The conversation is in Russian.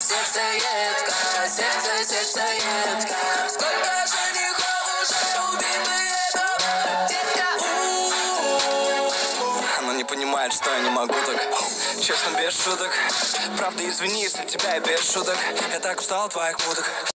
Сердцеедка, сердце, сердцеедка Сколько женихов а уже убитые дома Детка. Она не понимает, что я не могу так. Честно, без шуток. Правда, извини, если тебя и без шуток. Я так устал от твоих муток.